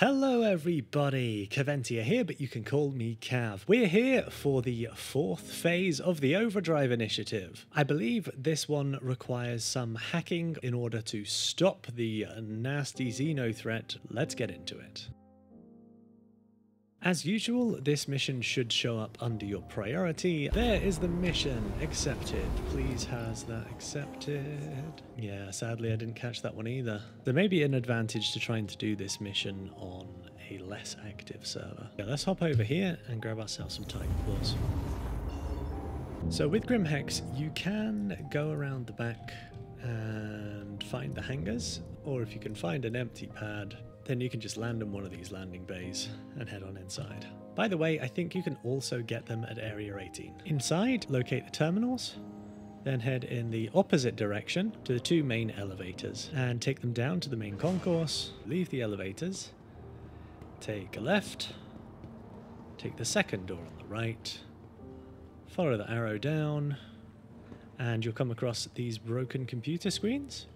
Hello, everybody. Kaventia here, but you can call me Kav. We're here for the fourth phase of the Overdrive Initiative. I believe this one requires some hacking in order to stop the nasty Xeno threat. Let's get into it. As usual, this mission should show up under your priority. There is the mission. Accepted. Please has that accepted. Yeah, sadly I didn't catch that one either. There may be an advantage to trying to do this mission on a less active server. Yeah, let's hop over here and grab ourselves some Tiger Claws. So with Grim Hex, you can go around the back and find the hangars, or if you can find an empty pad, then you can just land in one of these landing bays and head on inside. By the way, I think you can also get them at Area 18. Inside, locate the terminals, then head in the opposite direction to the two main elevators and take them down to the main concourse, leave the elevators, take a left, take the second door on the right, follow the arrow down, and you'll come across these broken computer screens.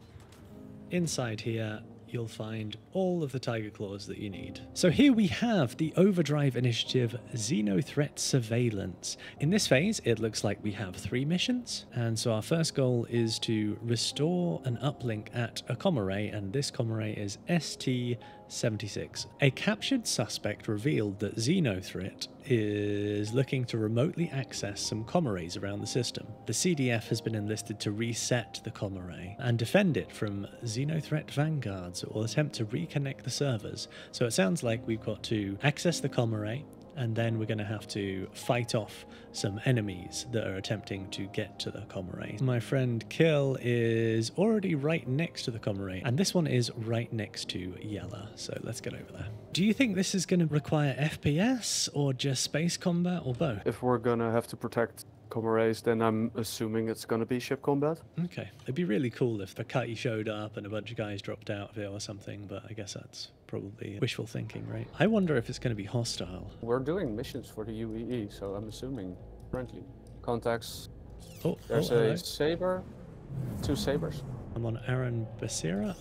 Inside here, you'll find all of the Tiger Claws that you need. So here we have the Overdrive Initiative Xeno Threat Surveillance. In this phase, it looks like we have three missions. And so our first goal is to restore an uplink at a com array, and this com array is ST 76. A captured suspect revealed that Xenothreat is looking to remotely access some com arrays around the system. The CDF has been enlisted to reset the com array and defend it from Xenothreat vanguards that will attempt to reconnect the servers. So it sounds like we've got to access the com array, and then we're going to have to fight off some enemies that are attempting to get to the com array. My friend Kill is already right next to the com array, and this one is right next to Yela, so let's get over there. Do you think this is going to require FPS or just space combat or both? If we're gonna have to protect com arrays, then I'm assuming it's gonna be ship combat. Okay. It'd be really cool if the Cutty showed up and a bunch of guys dropped out of it or something, but I guess that's probably wishful thinking, right? I wonder if it's going to be hostile. We're doing missions for the UEE, so I'm assuming friendly. Contacts. Oh, oh There's oh, a hello. saber, two sabers. I'm on Aaron Basira.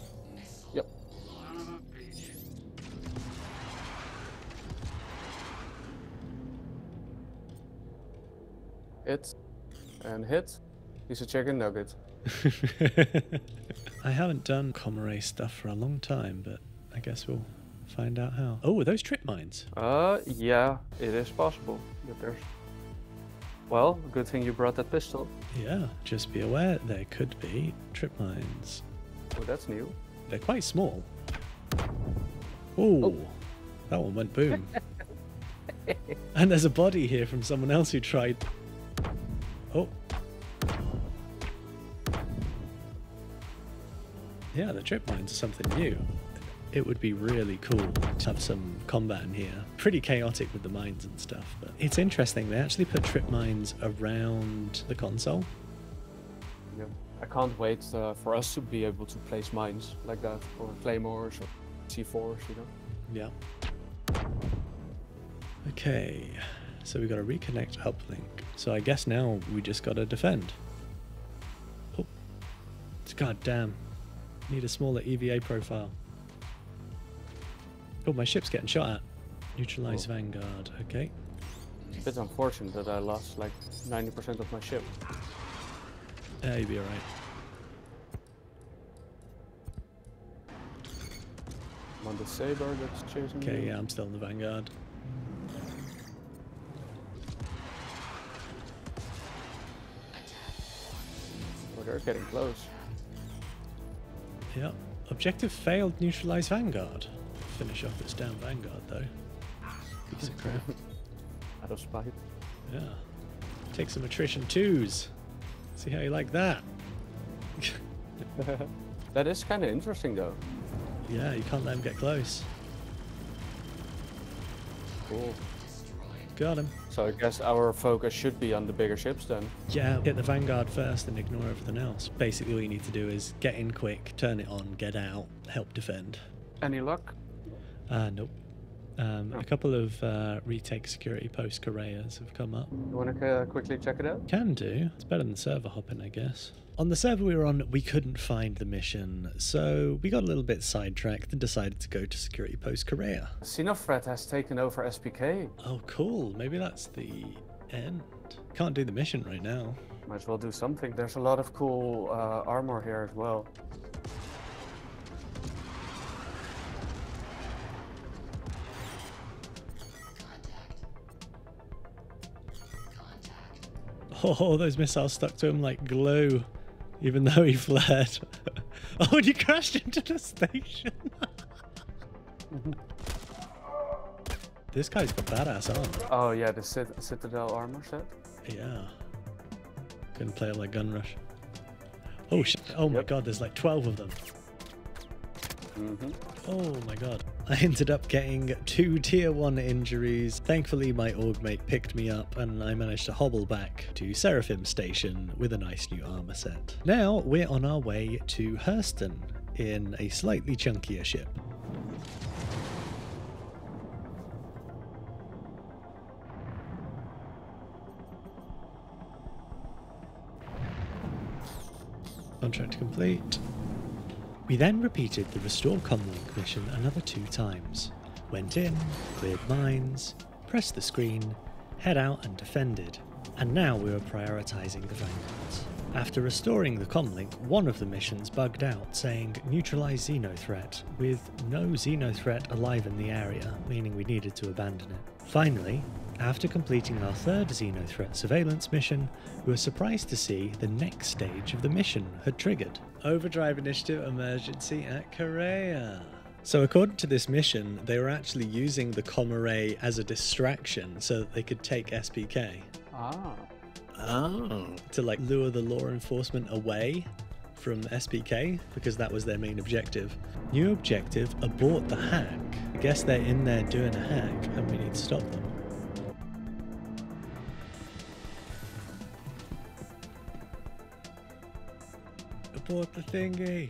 Yep. Hit and hit. He's a chicken nugget. I haven't done Comare stuff for a long time, but I guess we'll find out how. Oh, are those trip mines? Uh, yeah, it is possible. that there's. Well, good thing you brought that pistol. Yeah, just be aware there could be trip mines. Oh, that's new. They're quite small. Ooh, Oh. that one went boom. and there's a body here from someone else who tried. Oh. Yeah, the trip mines are something new. It would be really cool to have some combat in here. Pretty chaotic with the mines and stuff, but it's interesting. They actually put trip mines around the console. Yeah. I can't wait uh, for us to be able to place mines like that, or claymores, or C4s, you know. Yeah. Okay, so we got to reconnect uplink. So I guess now we just got to defend. Oh, god damn! Need a smaller EVA profile. Oh, my ship's getting shot at. Neutralize Oh. Vanguard. Okay. It's a bit unfortunate that I lost like 90% of my ship. Yeah, you'll be alright. I'm on the saber that's chasing Okay, me. yeah, I'm still in the Vanguard. They're getting close. Yep. Objective failed. Neutralize Vanguard. Finish off this damn Vanguard though. Piece of crap. Out of spite. Yeah. Take some attrition twos. See how you like that. that is kind of interesting though. Yeah, you can't let him get close. Cool. Got him. So I guess our focus should be on the bigger ships then. Yeah, hit the Vanguard first and ignore everything else. Basically, all you need to do is get in quick, turn it on, get out, help defend. Any luck? Uh, nope. Um, a couple of uh, retake security post Kareahs have come up. You want to uh, quickly check it out? Can do. It's better than server hopping, I guess. On the server we were on, we couldn't find the mission, so we got a little bit sidetracked and decided to go to security post Kareah. Xenothreat has taken over SPK. Oh, cool. Maybe that's the end. Can't do the mission right now. Might as well do something. There's a lot of cool uh, armor here as well. Oh, those missiles stuck to him like glue, even though he fled. oh, and he crashed into the station. this guy's got badass armor. Oh yeah, the Cit- Citadel armor set. Yeah. Couldn't play it like Gunrush. Oh shit. Oh my Yep. god, there's like 12 of them. Hmm Oh my god. I ended up getting two tier 1 injuries. Thankfully, my org mate picked me up and I managed to hobble back to Seraphim Station with a nice new armor set. Now we're on our way to Hurston in a slightly chunkier ship. Contract complete. We then repeated the Restore Comlink mission another two times. Went in, cleared mines, pressed the screen, head out and defended. And now we were prioritising the vanguards. After restoring the comlink, one of the missions bugged out saying neutralise Xenothreat, with no Xenothreat alive in the area, meaning we needed to abandon it. Finally, after completing our third Xenothreat surveillance mission, we were surprised to see the next stage of the mission had triggered. Overdrive Initiative Emergency at Kareah. So, according to this mission, they were actually using the com array as a distraction so that they could take SPK Ah. Oh. to like lure the law enforcement away from SPK because that was their main objective. New objective abort the hack. I guess they're in there doing a hack and we need to stop them. Abort the thingy.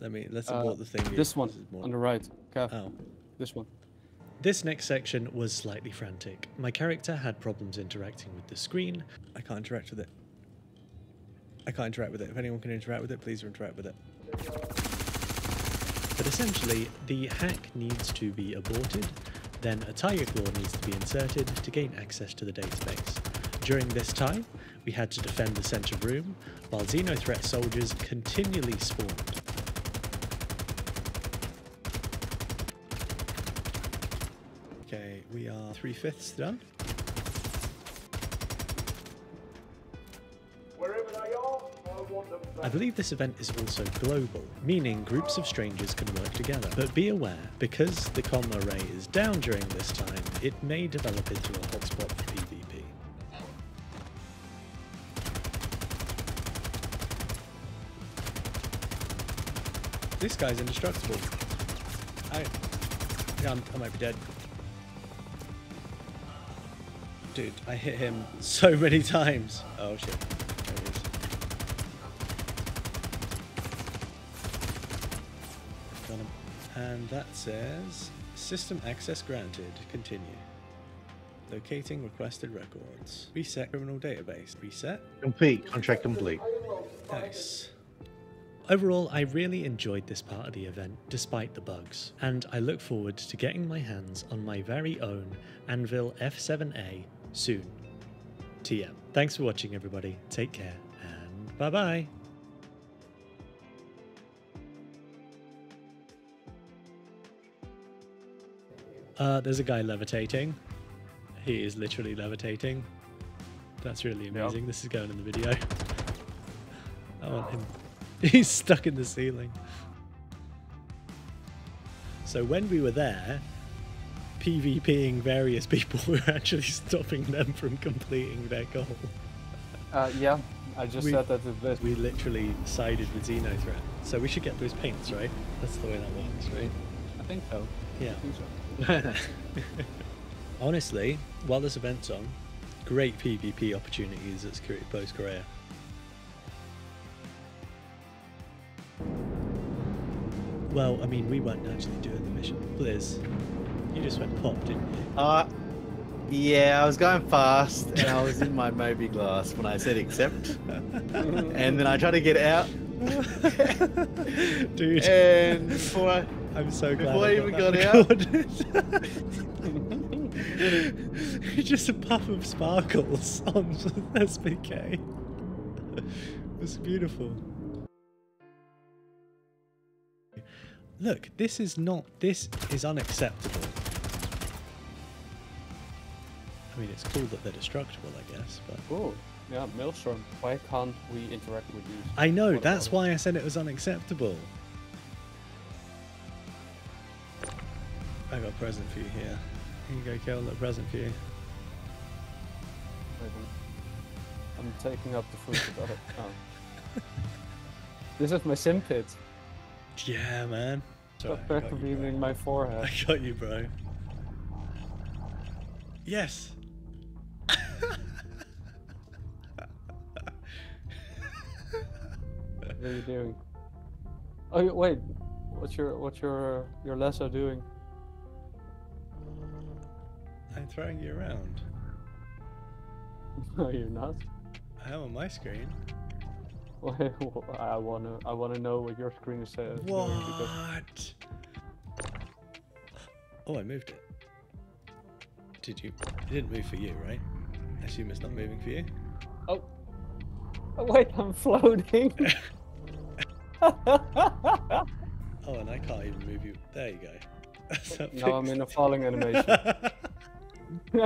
Let me let's Uh, abort the thingy. This one on the right. Kav, Oh. this one. This next section was slightly frantic. My character had problems interacting with the screen. I can't interact with it. I can't interact with it. If anyone can interact with it, please interact with it. But essentially, the hack needs to be aborted, then a Tiger Claw needs to be inserted to gain access to the database. During this time, we had to defend the center room, while Xenothreat soldiers continually spawned. Okay, we are three fifths done. I believe this event is also global, meaning groups of strangers can work together. But be aware, because the comm array is down during this time, it may develop into a hotspot for PvP. This guy's indestructible. I, yeah, I might be dead. Dude, I hit him so many times. Oh shit. There he is. Got him. And that says system access granted. Continue. Locating requested records. Reset criminal database. Reset. Complete. Contract complete. Nice. Overall, I really enjoyed this part of the event despite the bugs, and I look forward to getting my hands on my very own Anvil F7A soon. TM. Thanks for watching, everybody. Take care, and bye bye. Uh, there's a guy levitating. He is literally levitating. That's really amazing. This is going in the video. I want him. He's stuck in the ceiling. So when we were there, PvPing various people, we were actually stopping them from completing their goal. Uh, yeah, I just We- said that the. We literally sided with Xenothreat. So we should get those paints, right? That's the way that works, right? I think so. Yeah. I think so. Honestly, while this event's on, great PvP opportunities at Security Post Kareah. Well, I mean, we weren't actually doing the mission. Blizz, you just went pop, didn't you? Uh, yeah, I was going fast and I was in my mobiGlas when I said accept. and then I tried to get out. Dude, And before I, I'm so glad. before I I even got, got recorded. just a puff of sparkles on SPK. It's beautiful. Look, this is not. This is unacceptable. I mean, it's cool that they're destructible, I guess, but. Oh, yeah, Maelstrom. Why can't we interact with you? I know, What that's why I said it was unacceptable. I got a present for you here. Here you go, Kel, a little present for you. I'm, taking up the food with other. Oh. this is my sim pit. Yeah, man. Sorry, Stop back you, in my forehead. I got you, bro. Yes. What are you doing? Oh wait, what's your what's your your lasso doing? I'm throwing you around. No, you're not. I am on my screen. I wanna I wanna know what your screen is uh, because What? Oh, I moved it. Did you? It didn't move for you, right? I assume it's not moving for you. oh. oh wait, I'm floating. Oh, and I can't even move you. There you go. Now I'm in a falling animation.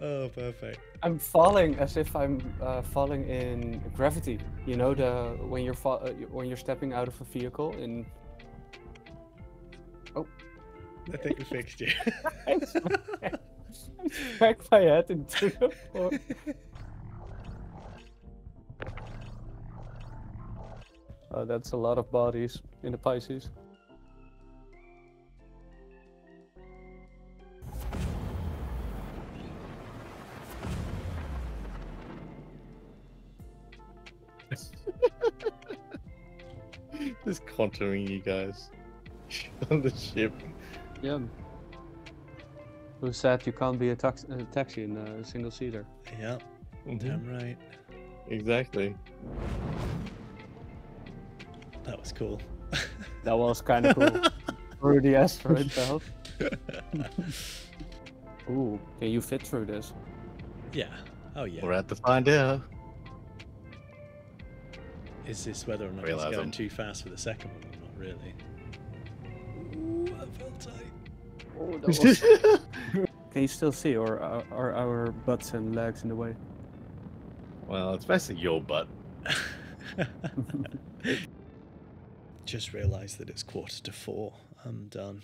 oh, perfect. I'm falling as if I'm uh, falling in gravity. You know the when you're uh, when you're stepping out of a vehicle in. Oh, I think we fixed you. I smacked my head into the floor. Oh, that's a lot of bodies in the Pisces. just contouring you guys on the ship. Yeah. Who said you can't be a, tax- a taxi in a single seater? yep, Mhm, damn right. Exactly. That was cool. That was kind of cool. Through the asteroid belt. Ooh, can you fit through this? yeah. Oh yeah. We're at the find out. Is this whether or not it's going too fast for the second one or not really? Ooh, that felt tight. Oh, that was... can you still see, or are, are our butts and legs in the way? well, it's basically your butt. Just realised that it's quarter to four. I'm done.